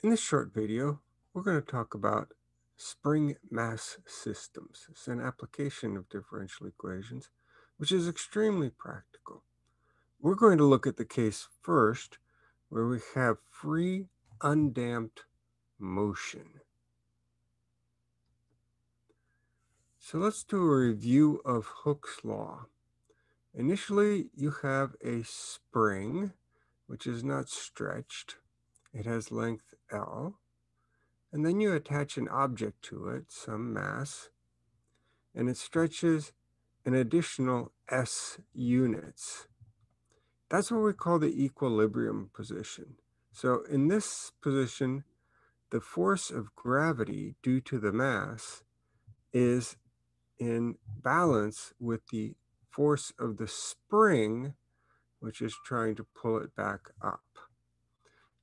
In this short video, we're going to talk about spring mass systems. It's an application of differential equations, which is extremely practical. We're going to look at the case first where we have free undamped motion. So let's do a review of Hooke's law. Initially, you have a spring, which is not stretched. It has length L. And then you attach an object to it, some mass, and it stretches an additional S units. That's what we call the equilibrium position. So in this position, the force of gravity due to the mass is in balance with the force of the spring, which is trying to pull it back up.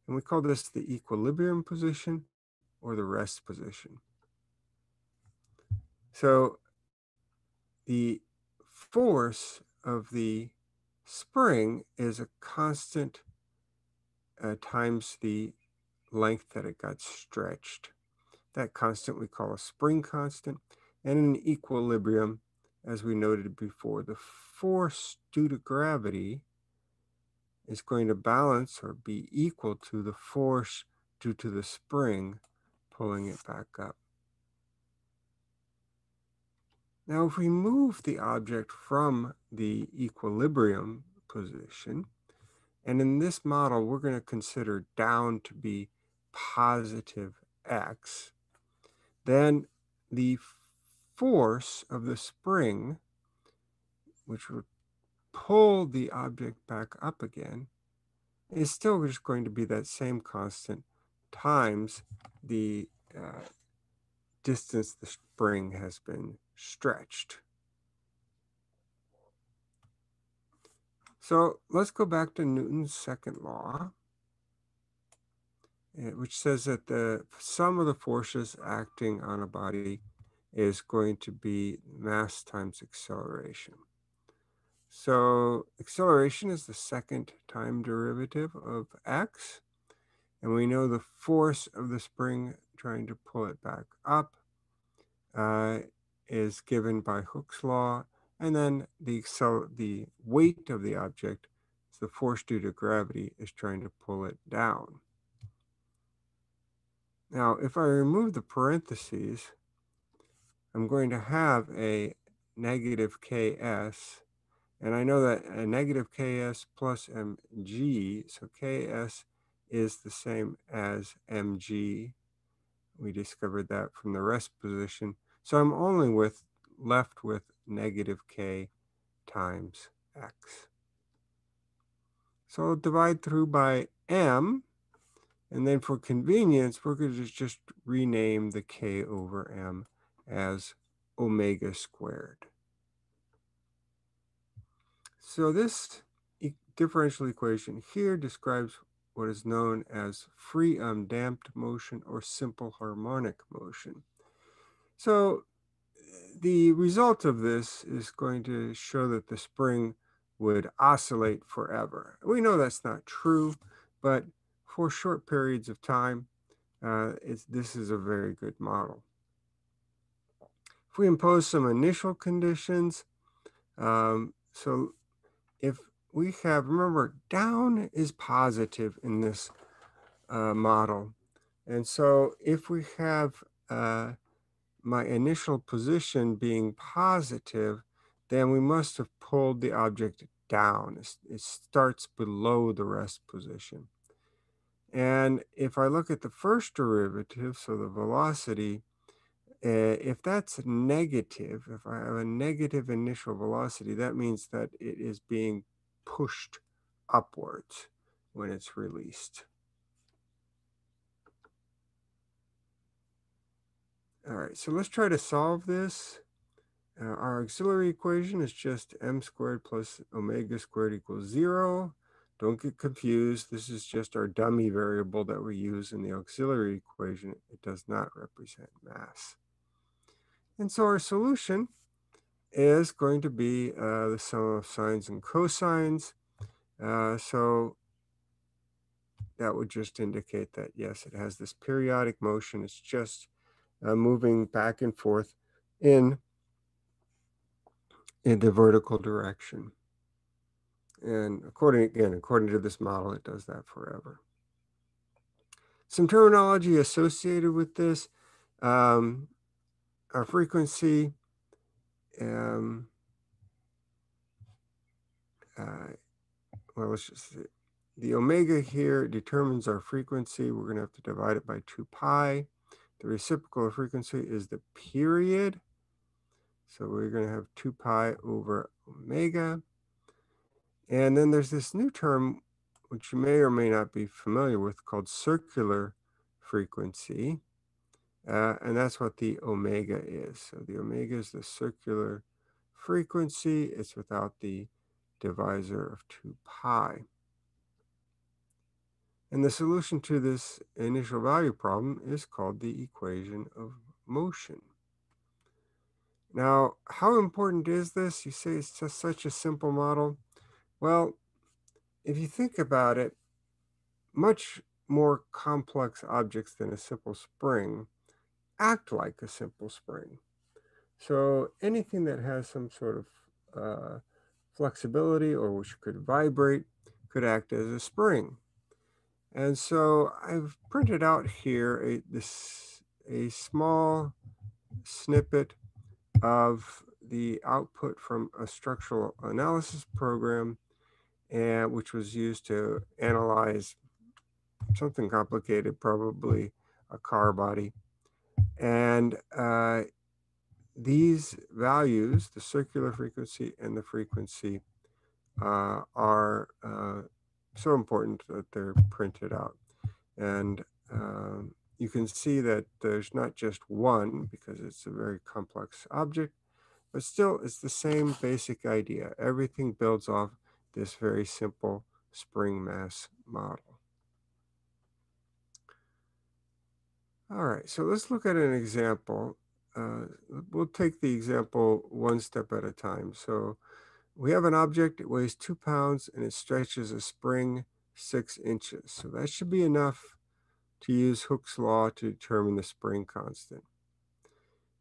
And we call this the equilibrium position or the rest position. So the force of the spring is a constant uh, times the length that it got stretched. That constant we call a spring constant. And in equilibrium, as we noted before, the force due to gravity is going to balance or be equal to the force due to the spring pulling it back up. Now, if we move the object from the equilibrium position, and in this model, we're going to consider down to be positive x, then the force of the spring, which would pull the object back up again, is still just going to be that same constant times the uh, distance the spring has been stretched. So let's go back to Newton's second law, eh, which says that the sum of the forces acting on a body is going to be mass times acceleration. So acceleration is the second time derivative of x. And we know the force of the spring trying to pull it back up uh, is given by Hooke's law. And then the, the weight of the object, the force due to gravity, is trying to pull it down. Now, if I remove the parentheses, I'm going to have a negative ks and I know that a negative Ks plus mg, so Ks is the same as mg. We discovered that from the rest position. So I'm only with left with negative k times x. So I'll divide through by m. And then for convenience, we're going to just rename the k over m as omega squared. So this e differential equation here describes what is known as free undamped motion or simple harmonic motion. So the result of this is going to show that the spring would oscillate forever. We know that's not true, but for short periods of time, uh, this is a very good model. If we impose some initial conditions, um, so if we have, remember, down is positive in this uh, model. And so if we have uh, my initial position being positive, then we must have pulled the object down. It starts below the rest position. And if I look at the first derivative, so the velocity, uh, if that's negative, if I have a negative initial velocity, that means that it is being pushed upwards when it's released. All right, so let's try to solve this. Uh, our auxiliary equation is just m squared plus omega squared equals zero. Don't get confused. This is just our dummy variable that we use in the auxiliary equation. It does not represent mass. And so our solution is going to be uh, the sum of sines and cosines. Uh, so that would just indicate that, yes, it has this periodic motion. It's just uh, moving back and forth in, in the vertical direction. And according, again, according to this model, it does that forever. Some terminology associated with this, um, our frequency, um, uh, well, let's just see. The omega here determines our frequency. We're going to have to divide it by 2 pi. The reciprocal of frequency is the period. So we're going to have 2 pi over omega. And then there's this new term, which you may or may not be familiar with, called circular frequency. Uh, and that's what the omega is. So the omega is the circular frequency. It's without the divisor of 2 pi. And the solution to this initial value problem is called the equation of motion. Now, how important is this? You say it's just such a simple model. Well, if you think about it, much more complex objects than a simple spring act like a simple spring. So anything that has some sort of uh, flexibility or which could vibrate could act as a spring. And so I've printed out here a, this, a small snippet of the output from a structural analysis program and which was used to analyze something complicated, probably a car body. And uh, these values, the circular frequency and the frequency, uh, are uh, so important that they're printed out. And um, you can see that there's not just one because it's a very complex object, but still it's the same basic idea. Everything builds off this very simple spring mass model. All right, so let's look at an example. Uh, we'll take the example one step at a time. So we have an object, it weighs two pounds and it stretches a spring six inches. So that should be enough to use Hooke's law to determine the spring constant.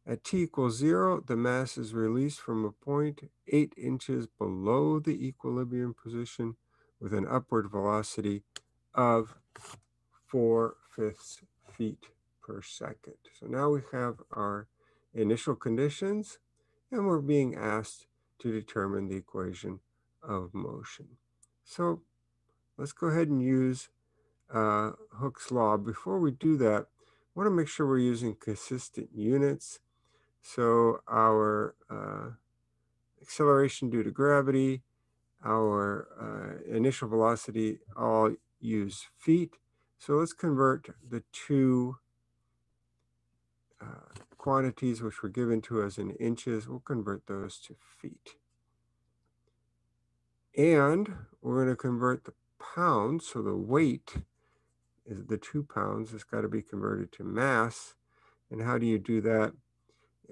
At t equals zero, the mass is released from a point eight inches below the equilibrium position with an upward velocity of four fifths feet per second. So now we have our initial conditions and we're being asked to determine the equation of motion. So let's go ahead and use uh, Hooke's law. Before we do that, I want to make sure we're using consistent units. So our uh, acceleration due to gravity, our uh, initial velocity all use feet. So let's convert the two uh, quantities which were given to us in inches, we'll convert those to feet. And we're going to convert the pounds, so the weight is the two pounds, it's got to be converted to mass. And how do you do that?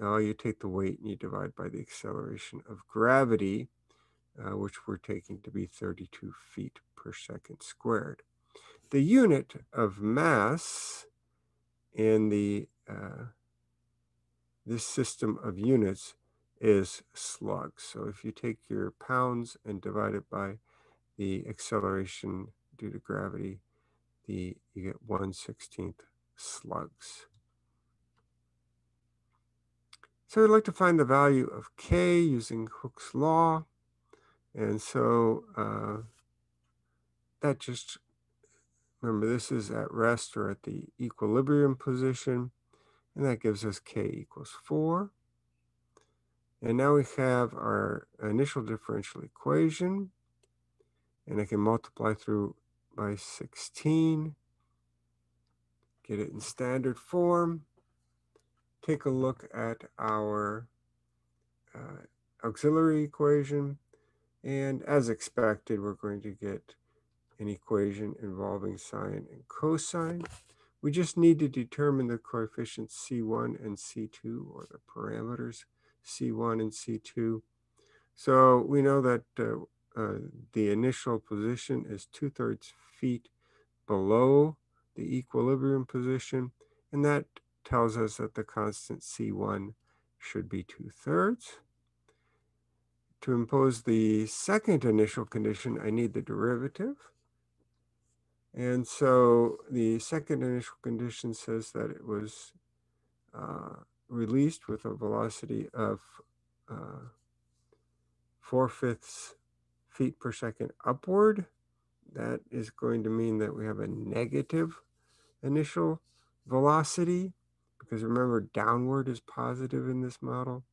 Oh, you take the weight and you divide by the acceleration of gravity, uh, which we're taking to be 32 feet per second squared. The unit of mass in the uh, this system of units is slugs. So if you take your pounds and divide it by the acceleration due to gravity, the you get 1 16th slugs. So I'd like to find the value of k using Hooke's law. And so uh, that just, remember this is at rest or at the equilibrium position. And that gives us k equals 4. And now we have our initial differential equation. And I can multiply through by 16. Get it in standard form. Take a look at our uh, auxiliary equation. And as expected, we're going to get an equation involving sine and cosine. We just need to determine the coefficients C1 and C2 or the parameters C1 and C2. So we know that uh, uh, the initial position is two thirds feet below the equilibrium position, and that tells us that the constant C1 should be 2 thirds. To impose the second initial condition, I need the derivative. And so the second initial condition says that it was uh, released with a velocity of uh, four fifths feet per second upward. That is going to mean that we have a negative initial velocity because remember downward is positive in this model.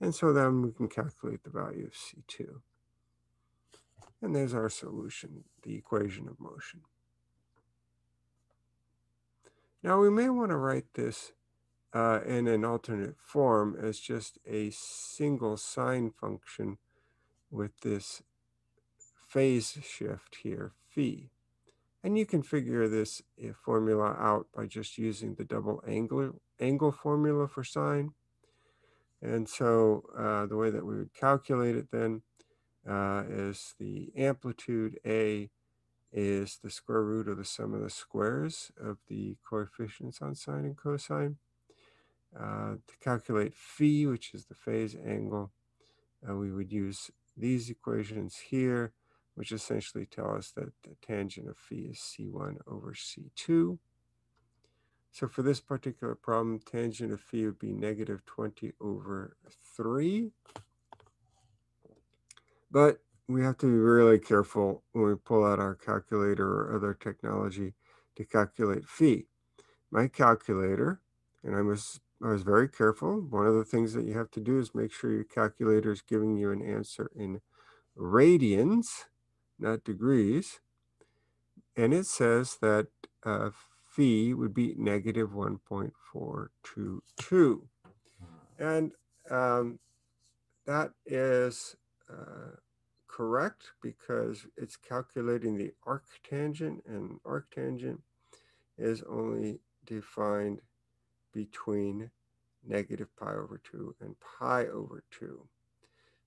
And so then we can calculate the value of C2. And there's our solution, the equation of motion. Now we may want to write this uh, in an alternate form as just a single sine function with this phase shift here, phi. And you can figure this eh, formula out by just using the double angle, angle formula for sine. And so uh, the way that we would calculate it then uh, is the amplitude A is the square root of the sum of the squares of the coefficients on sine and cosine. Uh, to calculate phi, which is the phase angle, uh, we would use these equations here, which essentially tell us that the tangent of phi is c1 over c2. So for this particular problem, tangent of phi would be negative 20 over 3. But we have to be really careful when we pull out our calculator or other technology to calculate phi. My calculator, and I was I was very careful. One of the things that you have to do is make sure your calculator is giving you an answer in radians, not degrees. And it says that uh, phi would be negative 1.422. And um, that is uh, correct because it's calculating the arctangent and arctangent is only defined between negative pi over 2 and pi over 2.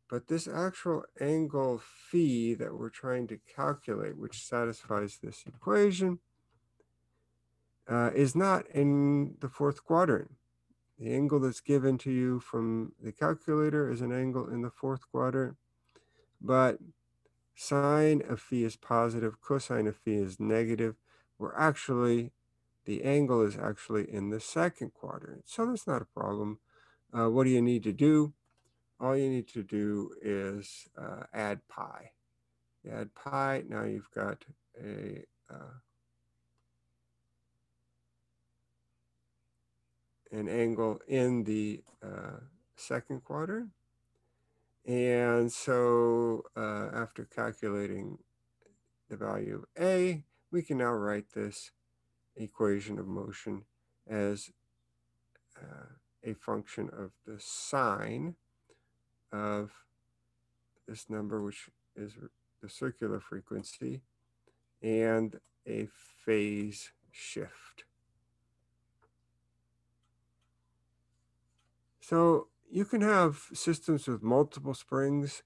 But this actual angle phi that we're trying to calculate, which satisfies this equation, uh, is not in the fourth quadrant. The angle that's given to you from the calculator is an angle in the fourth quadrant, but sine of phi is positive, cosine of phi is negative. We're actually the angle is actually in the second quadrant. So that's not a problem. Uh, what do you need to do? All you need to do is uh, add pi. You add pi, now you've got a uh, an angle in the uh, second quadrant. And so uh, after calculating the value of A, we can now write this equation of motion as uh, a function of the sine of this number, which is the circular frequency, and a phase shift. So you can have systems with multiple springs.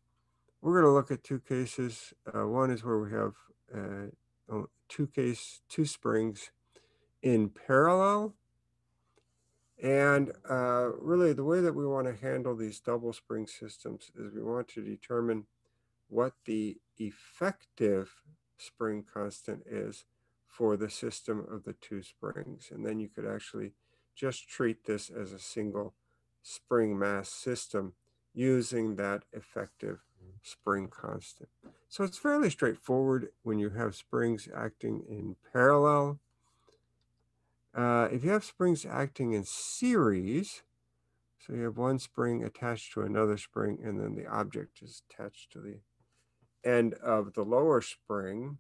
We're going to look at two cases. Uh, one is where we have uh, two case, two springs in parallel. And uh, really the way that we want to handle these double spring systems is we want to determine what the effective spring constant is for the system of the two springs. And then you could actually just treat this as a single spring mass system using that effective spring constant. So it's fairly straightforward when you have springs acting in parallel. Uh, if you have springs acting in series, so you have one spring attached to another spring, and then the object is attached to the end of the lower spring,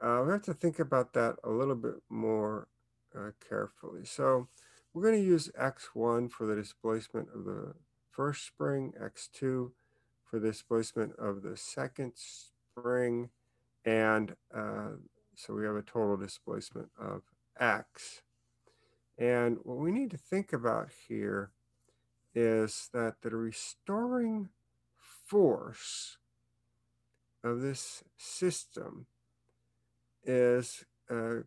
uh, we have to think about that a little bit more uh, carefully. So we're going to use x1 for the displacement of the first spring, x2 for the displacement of the second spring, and uh, so we have a total displacement of x. And what we need to think about here is that the restoring force of this system is uh,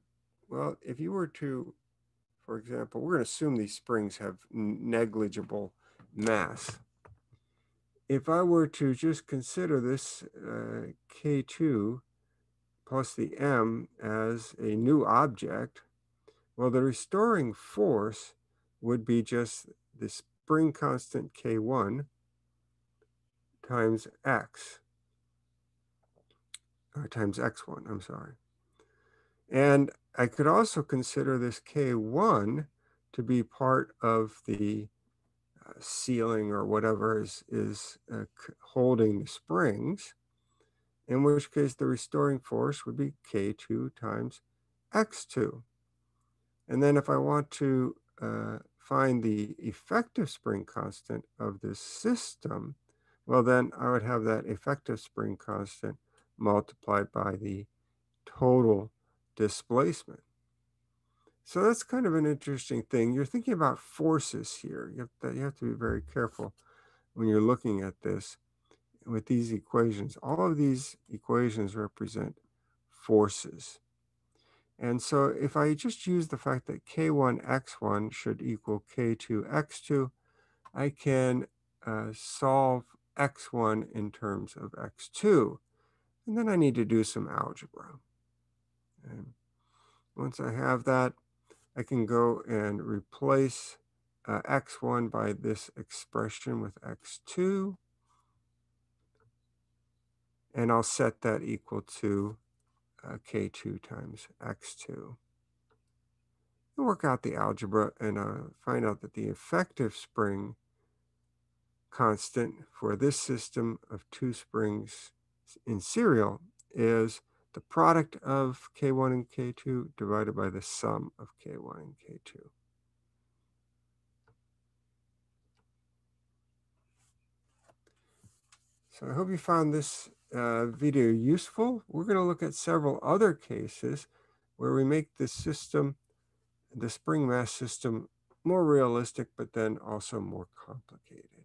well, if you were to, for example, we're going to assume these springs have negligible mass. If I were to just consider this uh, K2 plus the M as a new object, well, the restoring force would be just the spring constant K1 times X, or times X1, I'm sorry. And I could also consider this K1 to be part of the uh, ceiling or whatever is, is uh, holding the springs, in which case the restoring force would be K2 times X2. And then if I want to uh, find the effective spring constant of this system, well, then I would have that effective spring constant multiplied by the total displacement. So that's kind of an interesting thing. You're thinking about forces here. You have to, you have to be very careful when you're looking at this with these equations. All of these equations represent forces. And so if I just use the fact that k1x1 should equal k2x2, I can uh, solve x1 in terms of x2. And then I need to do some algebra. And once I have that, I can go and replace uh, x1 by this expression with x2. And I'll set that equal to uh, k2 times x2. And work out the algebra and uh, find out that the effective spring constant for this system of two springs in serial is the product of K1 and K2 divided by the sum of K1 and K2. So I hope you found this uh, video useful. We're going to look at several other cases where we make the system, the spring mass system, more realistic, but then also more complicated.